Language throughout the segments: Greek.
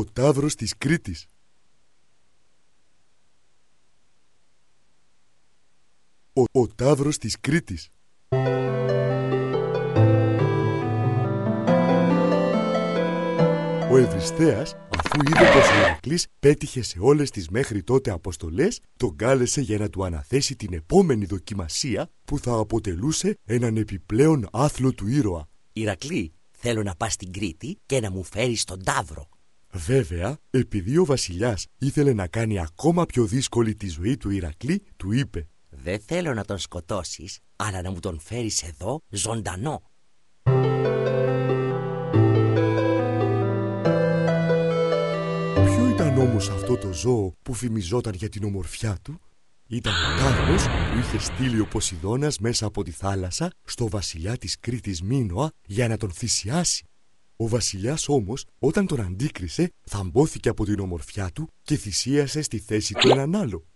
Ο Ταύρος της Κρήτης Ο, ο Ταύρος της Κρήτης Ο Ευρυστέας, αφού είδε πως ο Ηρακλής πέτυχε σε όλες τις μέχρι τότε αποστολές, τον κάλεσε για να του αναθέσει την επόμενη δοκιμασία που θα αποτελούσε έναν επιπλέον άθλο του ήρωα. Ηρακλή, θέλω να πας στην Κρήτη και να μου φέρεις τον Ταύρο. Βέβαια, επειδή ο βασιλιάς ήθελε να κάνει ακόμα πιο δύσκολη τη ζωή του Ηρακλή, του είπε Δεν θέλω να τον σκοτώσεις, αλλά να μου τον φέρεις εδώ ζωντανό. Ποιο ήταν όμως αυτό το ζώο που φημιζόταν για την ομορφιά του; Ήταν ο Ταύρος που είχε στείλει ο Ποσειδώνας μέσα από τη θάλασσα στο βασιλιά της Κρήτης Μίνωα για να τον θυσιάσει. Ο βασιλιάς όμως όταν τον αντίκρισε θαμπόθηκε από την ομορφιά του και θυσίασε στη θέση του έναν άλλο.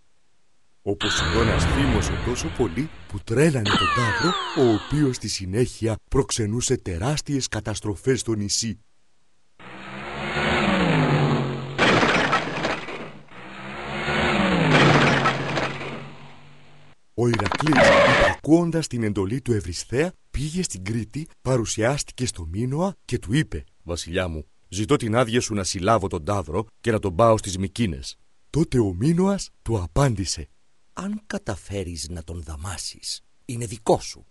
Ο Ποσειδώνας θύμωσε τόσο πολύ που τρέλανε τον Ταύρο ο οποίος στη συνέχεια προξενούσε τεράστιες καταστροφές στο νησί. Ο Ηρακλής, υπακούοντας την εντολή του Ευρυσθέα, πήγε στην Κρήτη, παρουσιάστηκε στο Μίνωα και του είπε «Βασιλιά μου, ζητώ την άδεια σου να συλλάβω τον Ταύρο και να τον πάω στις Μικίνες». Τότε ο Μίνωας του απάντησε Αν καταφέρεις να τον δαμάσεις, είναι δικό σου.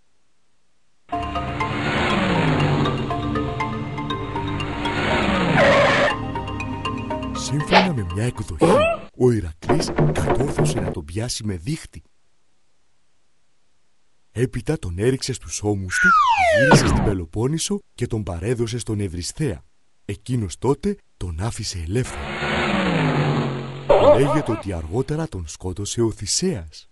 Σύμφωνα με μια εκδοχή, ο Ηρακλής κατόρθωσε να τον πιάσει με δίχτυ. Έπειτα τον έριξε στους ώμους του, γύρισε στην Πελοπόννησο και τον παρέδωσε στον Ευρυσθέα. Εκείνος τότε τον άφησε ελεύθερο. Λέγεται ότι αργότερα τον σκότωσε ο Θησέας.